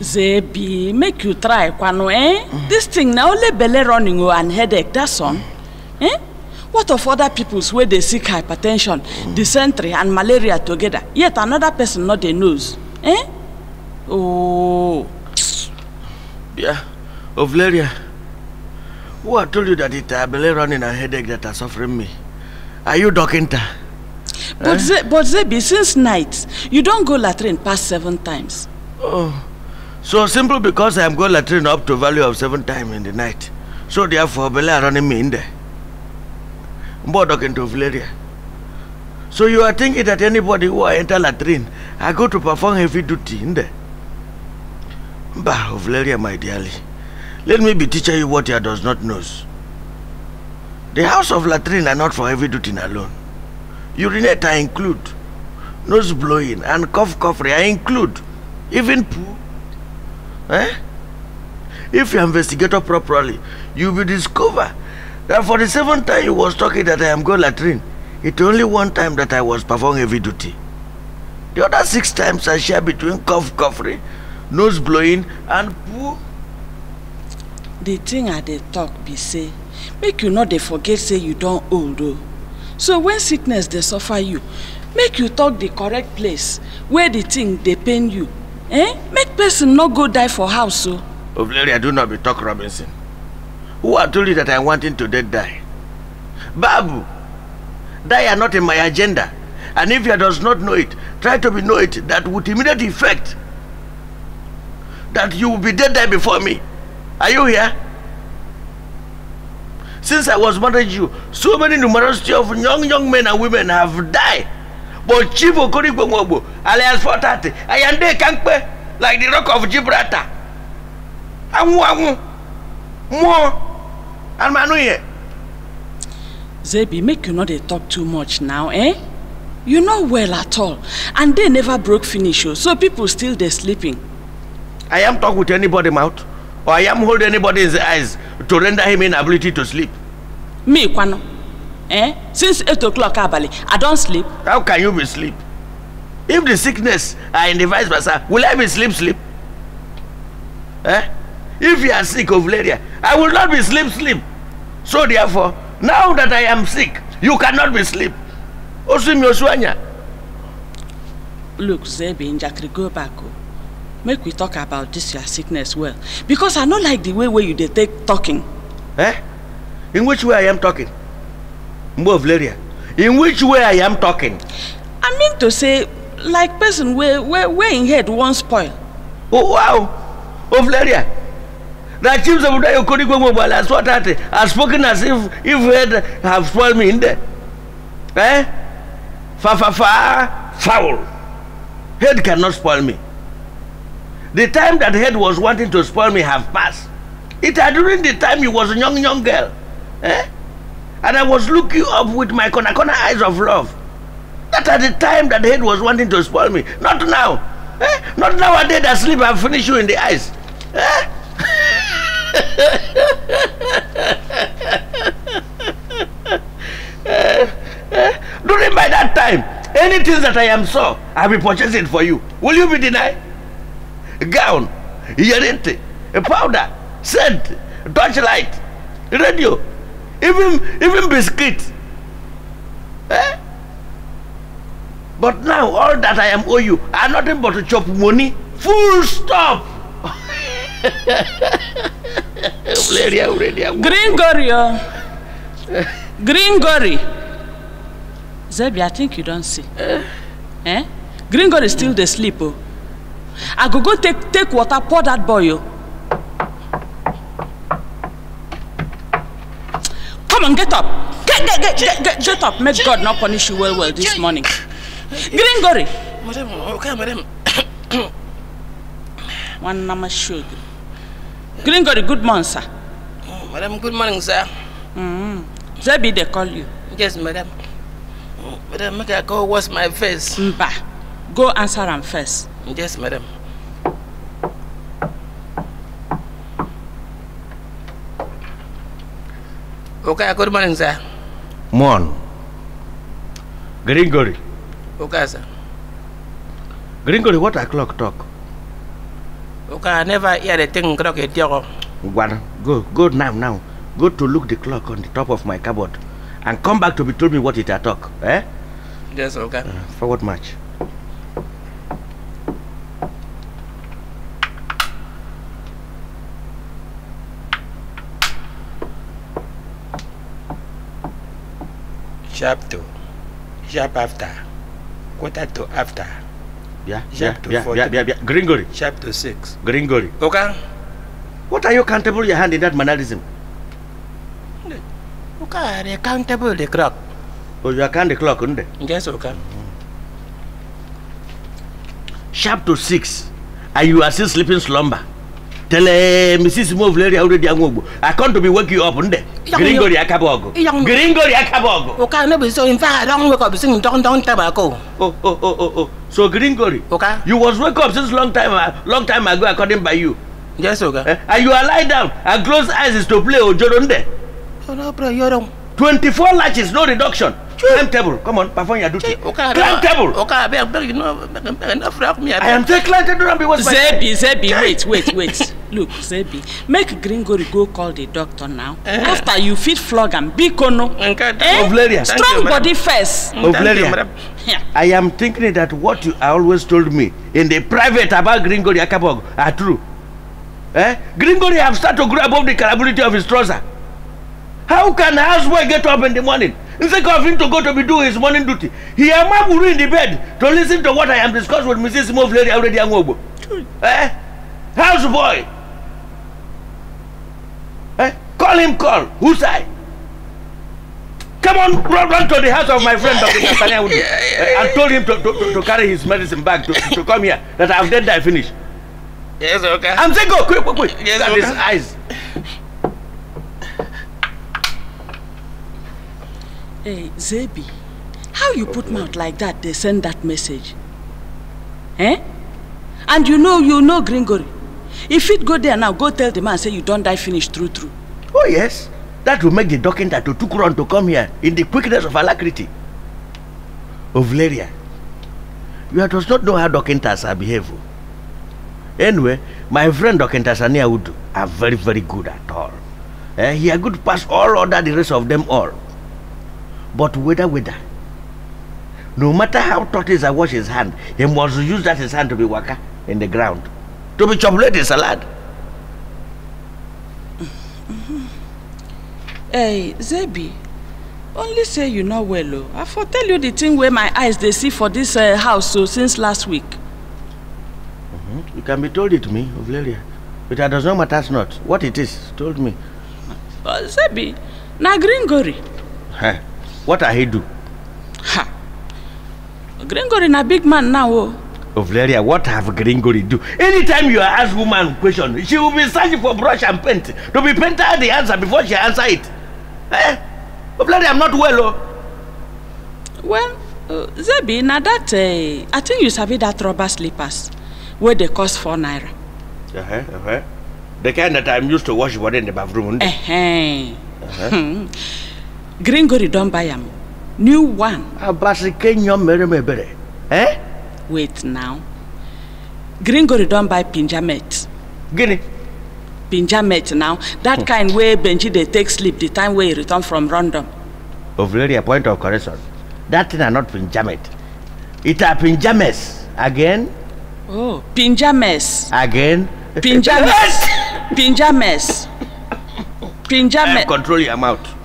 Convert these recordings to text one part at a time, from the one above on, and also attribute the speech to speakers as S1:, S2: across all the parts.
S1: Zebi, make you try, Kwano, eh? This thing now only belly running oh, and headache, that's all. Eh? What of other people's where they seek hypertension, dysentery, and malaria together? Yet another person not they knows. Eh? Oh,
S2: Yeah. Oh, Valeria. Who had told you that it uh, belly running and headache that are suffering me? Are you doctor?
S1: but, Ze- but Zebi, since night, you don't go latrine past seven times.
S2: Oh. So simple because I am going latrine up to value of seven times in the night. So therefore, belly are running me in there. More talking to Valeria. So you are thinking that anybody who I enter latrine, I go to perform heavy duty in there. Bah, Valeria, my dearly. Let me be teaching you what you does not knows. The house of latrine are not for heavy duty alone. Urinate I include. Nose blowing and cough coughing I include. Even poo. Eh? If you investigate properly, you will discover that for the seventh time you was talking that I am going latrine, it only one time that I was performing heavy duty. The other six times I share between cough coughing, nose blowing, and poo.
S1: The thing I dey talk be say, make you not dey forget say you don old o. So when sickness dey suffer you, make you talk the correct place where the thing dey pain you. Eh? Make person no go die for house o.
S2: Oh, Valeria, do not be talk Robinson. Who had told you that I am wanting to dead die? Babu, die are not in my agenda. And if you does not know it, try to be know it that with immediate effect that you will be dead die before me. Are you here? Since I was married you, so many numerosity of young young men and women have died. But Chief Okorigbo Nwogbo, alias 430, Ayande Kankpe, like the rock of Gibraltar. Anwụ anwụ, mmụọ, anụmanụ ihe.
S1: Zebi, make you no dey talk too much now, eh? You no well at all. And they never broke finish o, so people still dey sleeping.
S2: I am talk with anybody mouth, or I am hold anybody in the eyes to render him inability to sleep.
S1: Me, Kwano. Eh? Since 8 o'clock abali, I don sleep.
S2: How can you be sleep? If the sickness are in the vice versa, will I be sleep sleep? Eh? If you are sick of malaria, I will not be sleep sleep. So therefore, now that I am sick, you cannot be sleep. Osimi Oswanya.
S1: Look, Zebi, Njakri, go back o. Make we talk about this your sickness well. Because I no like the way wey you dey take talking.
S2: Eh? In which way I am talking? Mbo of malaria. In which way I am talking?
S1: I mean to say, like person wey wey wey im head wan spoil.
S2: Oh wow! Of malaria. The chiefs of Udayo Korigbo Mobile has what that has spoken as if if head have spoiled me in there. Eh? Fa fa fa foul. Head cannot spoil me. The time that head was wanting to spoil me have passed. It had during the time you was a young young girl. Eh? And I was looking up with my corner corner eyes of love. That at the time that head was wanting to spoil me. Not now. Eh? Not nowadays that sleep have finished you in the eyes. Eh? During by that time, anything that I am saw, I will purchase it for you. Will you be denied? Gown, earring, powder, scent, torchlight, radio, even even biscuit. Eh? But now all that I am owe you are nothing but to chop money. Full stop. Green Gory.
S1: Gringory o. Gringory. Zebi, I think you don't see. Eh? Gringory still dey sleep I go go take take water pour that boy o. Come on, get up. Get, get, get, get, get, get up. Make God not punish you well well this morning. Gringory.
S2: Madam, okay, madam.
S1: One nama show. Gringory, good morning, sir.
S3: Madam, good morning, sir. Hmm.
S1: Zebi, they call you.
S3: Yes, madam. Madam, make I go wash my face.
S1: Mba. Go answer am first.
S3: Yes, madam. Okay, good morning, sir.
S2: Mon. Gregory.
S3: Okay, sir.
S2: Gregory, what o'clock talk?
S3: Okay, I never hear the thing clock at your.
S2: Guana, go, go now, now. Go to look the clock on the top of my cupboard. And come back to be told me what it a talk. Eh?
S3: Yes, okay.
S2: Forward march.
S3: Sharp to. Sharp after. Quarter to after.
S2: Yeah,
S3: Yeah,
S2: yeah,
S3: to
S2: yeah,
S3: forty.
S2: yeah, yeah, yeah. Gringory,
S3: Sharp to six.
S2: Gringory.
S3: Okay.
S2: What are you countable your hand in that mannerism?
S3: Okay, countable the clock.
S2: Oh, you are count the clock, isn't it?
S3: Yes, okay.
S2: Sharp to six. And you are still sleeping slumber. Tell uh, Mrs. Movleri already. I come to be wake you up, isn't it?
S3: Young-
S2: Gringory akabogo.
S3: Young-
S2: Gringory akabogo.
S3: Okay, no be so in fact I don't wake up singing don't don't tobacco.
S2: Oh, oh, oh, oh, oh. So Gringory.
S3: Okay.
S2: You was wake up since long time, uh, long time ago, according by you.
S3: Yes, okay.
S2: Eh? And you are lie down and close eyes is to play Ojorunde.
S3: Oh, no, bro, you don't.
S2: 24 latches, no reduction. Climb table. Come on, perform your duty. Climb table.
S3: Okay, beg, beg, you know, beg, beg, enough rock me.
S2: I am taking climb table and be what's
S1: Zebi, Zebi, wait, wait, wait. Look, Zebi, make Gringory go call the doctor now.
S3: Eh.
S1: After you fit flog am, Bikono.
S3: Okay,
S1: Eh?
S2: Ovularia.
S3: Thank you,
S1: Strong
S3: madam.
S1: body first.
S3: You,
S2: Ovularia.
S1: Yeah.
S2: I am thinking that what you always told me in the private about Gringori Akabog are true. Eh? Gringori have started to grow above the capability of his trouser. How can a houseboy get up in the morning instead of him to go to be doing his morning duty? He am Maburu in the bed to listen to what I am discussing with Mrs. Lady already Angobo. Eh? Houseboy. Eh? Call him call. Who's I? Come on, run, run to the house of my friend Dr. Tanzania Udu, eh, and told him to, to, to, carry his medicine bag to, to come here. That I've dead I finish.
S3: Yes, okay.
S2: I'm saying go quick, quick, quick.
S3: Yes,
S2: Look at his
S3: okay.
S2: eyes.
S1: Hey, Zebi, how you put mouth like that, they send that message? Eh? And you know, you know Gringory. If it go there now, go tell the man, say you don't die finish true, true.
S2: Oh yes, that will make the doctor to took run to come here in the quickness of alacrity. Ovularia, you does not know how doctors are behave. Anyway, my friend Dr. Sania Udu are very, very good at all. Eh, he are good past all other the rest of them all. But whether whether, no matter how tortoise I wash his hand, he must use that his hand to be waka in the ground. To be chocolate in salad.
S1: Hey, Zebi, only say you know well, oh. I for tell you the thing where my eyes they see for this uh, house so since last week.
S2: You can be told it to me, Ovularia. But it does not matter not. What it is, told me.
S1: But Zebi, na Gringory.
S2: Huh. What I do?
S1: Ha. Gringory na big man now, oh.
S2: Ovularia, what have Gringori do? Anytime you ask woman question, she will be searching for brush and paint to be painted out the answer before she answer it. Eh? Ovularia, I'm not well, oh.
S1: Well, uh, Zebi, na that, uh, I think you sabi that rubber slippers where they cost four naira.
S2: Uh-huh, uh-huh. The kind that I'm used to wash water in the bathroom.
S1: Eh, uh Gringory don't buy am. New one.
S2: Abasi Kenya mere mebere. Eh?
S1: Wait now. Gringory don't buy pinjamet.
S2: Guinea.
S1: Pinjamet now. That kind where Benji they take sleep the time where he return from London.
S2: Ovularia, point of correction. That thing are not pinjamet. It are pinjames. Again?
S1: Oh, pinjames.
S2: Again?
S1: Pinjames. Pinjames. Pinjames.
S2: control your mouth.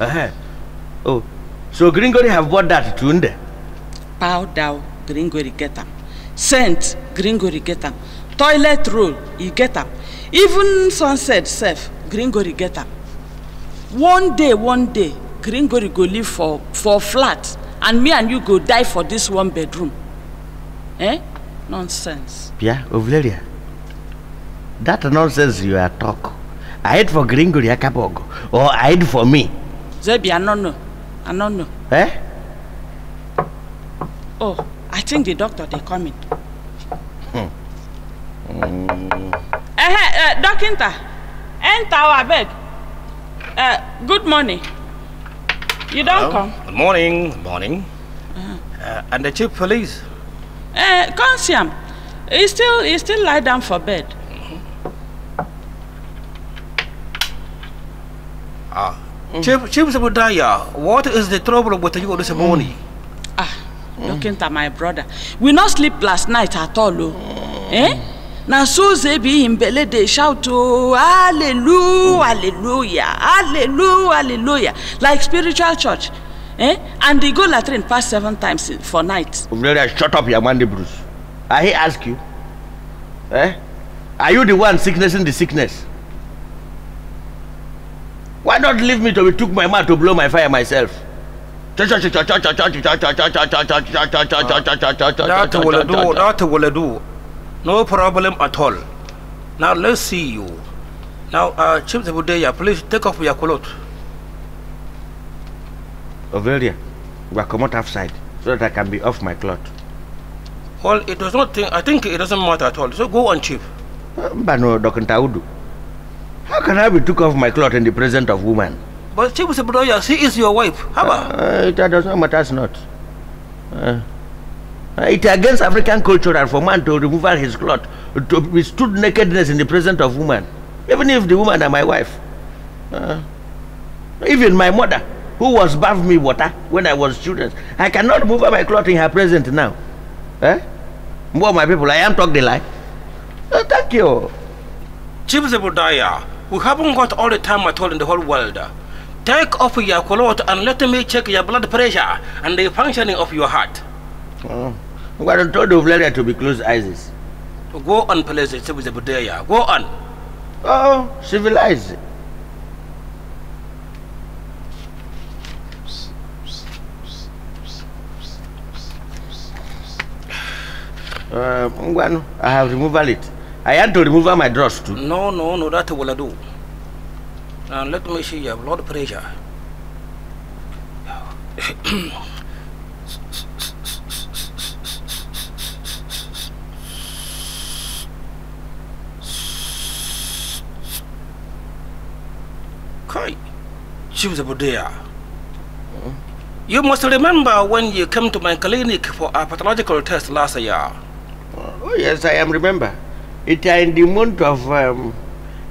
S2: Uh-huh. Oh, so Gringory have bought that too, nde?
S1: Powder, Gringory get am. Scent, Gringory get am. Toilet roll, he get am. Even sunset sef, Gringory get am. One day, one day, Gringory go live for for flat, and me and you go die for this one bedroom. Eh? Nonsense.
S2: Yeah, Ovularia. That nonsense you are talk. I hate for Gringory Akabogo, or I hate for me.
S1: Zebi, I don't know. I don't know.
S2: Eh?
S1: Oh, I think the doctor they coming. Eh, eh, doctor, enter our bed. Uh, good morning. You don't
S3: Hello.
S1: come.
S3: Good morning. Good morning. Uh, and the chief police.
S1: Eh, come see am. He still he still lie down for bed.
S3: Ah. Chief, Chief Sebudaya, what is the trouble with you this morning?
S1: Ah, looking at my brother. We not sleep last night at all, oh. Eh? Na so Zebi him belle dey shout oh, hallelujah, hallelujah, hallelujah, hallelujah, like spiritual church. Eh? And they go latrine past seven times for night.
S2: Valeria, shut up your mandibles. I ask you. Eh? Are you the one sickness in the sickness? Why not leave me to be took my mouth to blow my fire myself?
S3: That will do, that will do. No problem at all. Now let's see you. Now, uh, Chief Sebudaya, please take off your clothes.
S2: Ovelia, we are come out outside so that I can be off my cloth.
S3: Well, it does not think, I think it doesn't matter at all. So go on, Chief.
S2: Mbano Dokantaudu. How can I be took off my cloth in the presence of woman?
S3: But Chief Sebudaya, she is your wife. How about?
S2: Uh, it does not matter, It's not. Uh, it against African culture and for man to remove his cloth, to be stood nakedness in the presence of woman, even if the woman are my wife. Uh, even my mother, who was bath me water when I was children, I cannot remove my cloth in her presence now. Eh? More my people, I am talking the lie. Uh, thank you.
S3: Chief Sebudaya, we haven't got all the time at all in the whole world. Take off your clothes and let me check your blood pressure and the functioning of your heart.
S2: Oh. I'm going to tell the Valeria to be closed eyes.
S3: Go on, please, Chief Sebudaya. Go on.
S2: Oh, civilized. Uh, I have removed it. I had to remove all my dross too.
S3: No, no, no, that will do. Now let me see your blood pressure. Kai, Chief Zabudea. You must remember when you came to my clinic for a pathological test last year.
S2: Oh yes, I am remember. It are in the month of um,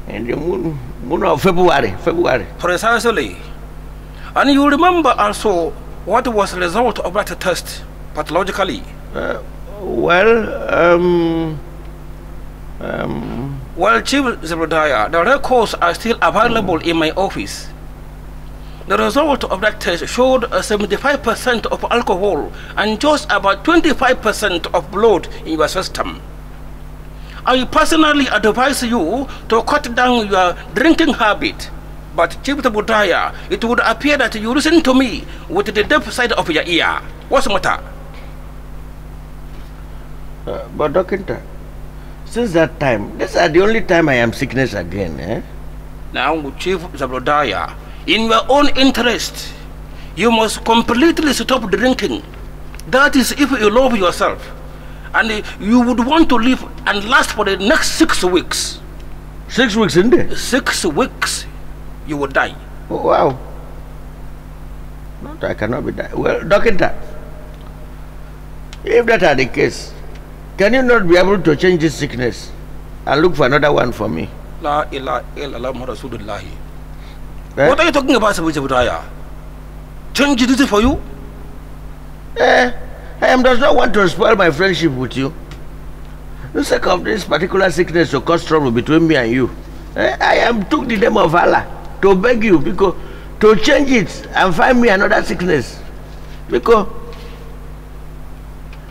S2: in the moon, moon of February. February.
S3: Precisely. And you remember also what was the result of that test pathologically?
S2: Uh, well, um, um,
S3: Well, Chief Zebediah, the records are still available in my office. The result of that test showed a 75% of alcohol and just about 25% of blood in your system. I personally advise you to cut down your drinking habit. But Chief Zebediah, it would appear that you listen to me with the deaf side of your ear. What's the matter?
S2: uh, but doctor, since that time, this is the only time I am sickness again. Eh?
S3: Now, Chief Zabrodaya, in your own interest, you must completely stop drinking. That is if you love yourself. And you would want to live and last for the next six weeks.
S2: Six weeks in there.
S3: Six weeks, you will die.
S2: Oh, wow. Not I cannot be that. Well, doctor, if that are the case, can you not be able to change this sickness and look for another one for me?
S3: La ilaha illallah Rasulullah.
S2: Eh?
S3: What are you talking about, Zabrodaya? Change this for you?
S2: Eh, I am does not want to spoil my friendship with you. The sake of this particular sickness to cause trouble between me and you. Eh, I am took the name of Allah to beg you because to change it and find me another sickness. Because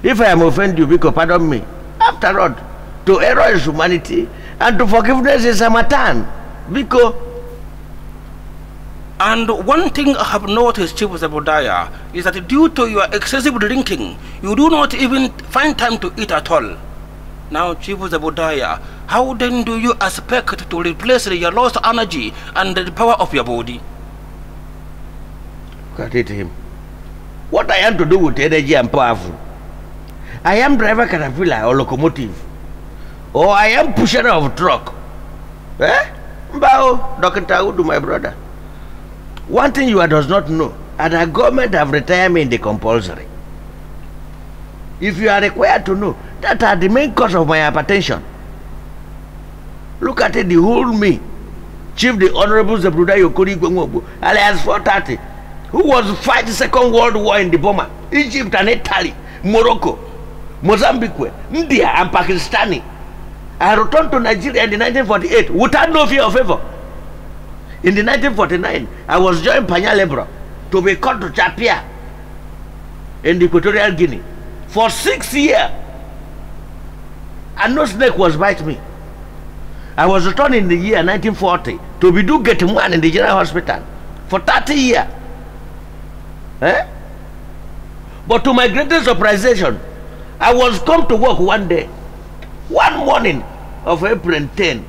S2: if I am offend you, because pardon me. After all, to error is humanity and to forgiveness is a matan. Because
S3: And one thing I have noticed, Chief Zabudaya, is that due to your excessive drinking, you do not even find time to eat at all. Now, Chief Zabudaya, how then do you expect to replace your lost energy and the power of your body?
S2: Look at it, him. What I am to do with energy and powerful? I am driver caterpillar or locomotive. Or I am pusher of truck. Eh? Mbao, Dr. Udu, my brother. One thing you does not know, and the government have retirement the compulsory. if you are required to know, that are the main cause of my hypertension. Look at it, the whole me. Chief the Honorable Zabruda Yokori Gwengwobo, alias 430, eh, who was fight the Second World War in the Burma, Egypt and Italy, Morocco, Mozambique, India and Pakistani. I returned to Nigeria in the 1948 without no fear of favor. In the 1949, I was joined Panyalebra to be called to Chapia in the Equatorial Guinea for six years. And no snake was bite me. I was returned in the year 1940 to be do get one in the general hospital for 30 years. Eh? But to my greatest surprisation, I was come to work one day, one morning of April 10,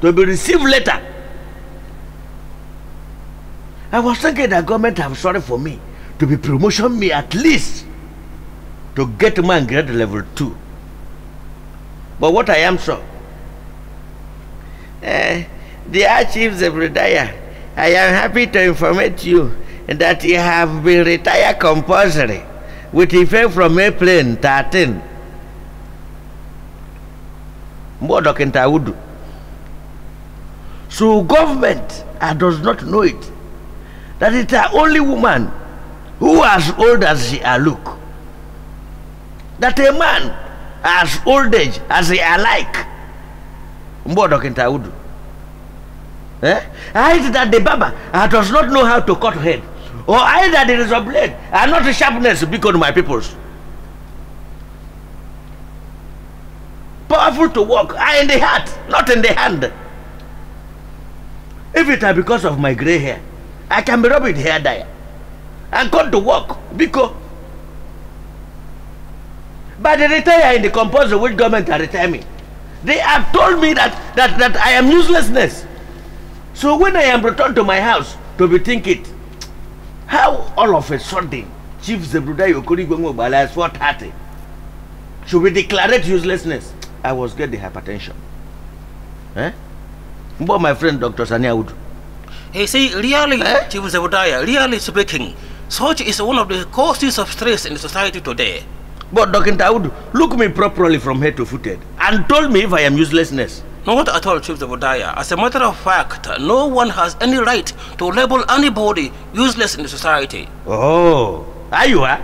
S2: to be received letter. I was thinking that government have sorry for me to be promotion me at least to get my grade level 2. But what I am sure, uh, dear Chief Zebediah, I am happy to inform you that you have been retired compulsory with effect from April 13. More Dr. Udu. So government does not know it. That it's the only woman who as old as she are look. That a man as old age as he are like. More Dr. Udu. Eh? Either that the barber does not know how to cut head, or either there is a blade and not a sharpness because my peoples. Powerful to work, are in the heart, not in the hand. If it are because of my gray hair, I can be rubbing hair dye and come to work because by the retire in the compulsory which government are retire me. They have told me that, that, that I am uselessness. So when I am returned to my house to be thinking, how all of a sudden Chief Zebruda Yokori Gwengo Bala 430 should be declared uselessness, I was getting hypertension. Eh? But my friend Dr. Sania Wood.
S3: Hey, see, really,
S2: Eh?
S3: Chief Zebediah, really speaking, such is one of the causes of stress in society today.
S2: But Dr. Wood looked me properly from head to footed and told me if I am uselessness.
S3: Not at all, Chief Zebediah. As a matter of fact, no one has any right to label anybody useless in the society.
S2: Oh, are you are?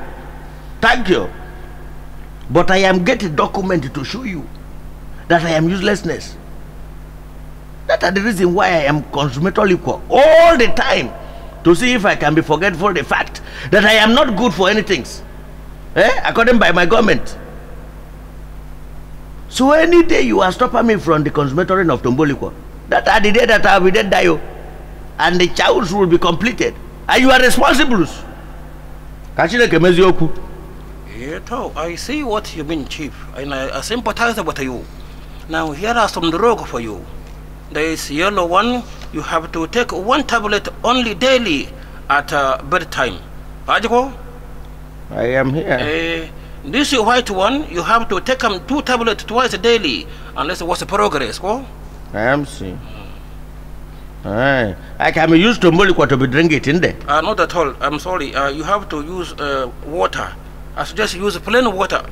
S2: Thank you. But I am getting document to show you that I am uselessness. That are the reason why I am consummate equal all the time to see if I can be forgetful the fact that I am not good for anything. Eh? According by my government. So any day you are stopping me from the consummatory of Tomboliko, that are the day that I will be dead die, oh, and the child will be completed. And you are responsible.
S3: Yeah, I see what you mean, Chief, and I, I sympathize with you. Now, here are some drug for you. There is yellow one. You have to take one tablet only daily at uh, bedtime. Ajiko?
S2: I am here.
S3: Uh, this white one, you have to take um, two tablets twice daily, unless what's the progress, go?
S2: I am seeing. Aye. I can be used to Molikwa to be drink it in there.
S3: Uh, not at all. I'm sorry. Uh, you have to use uh, water. I suggest you use plain water.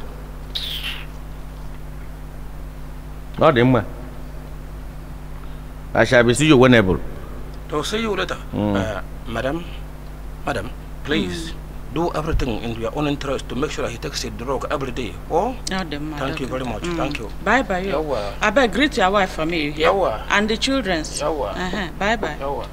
S2: Not in my. I shall be see you whenever.
S3: To see you later.
S2: Mm.
S3: Uh, madam, madam, please do everything in your own interest to make sure he takes the drug every day. Oh,
S1: No, the mother
S3: thank you very much.
S1: Mm.
S3: Thank you.
S1: Bye bye.
S3: Yawa.
S1: I beg greet your wife for me. You hear?
S3: Yawa.
S1: And the children.
S3: Yawa.
S1: Uh-huh. Bye bye.
S3: Yawa.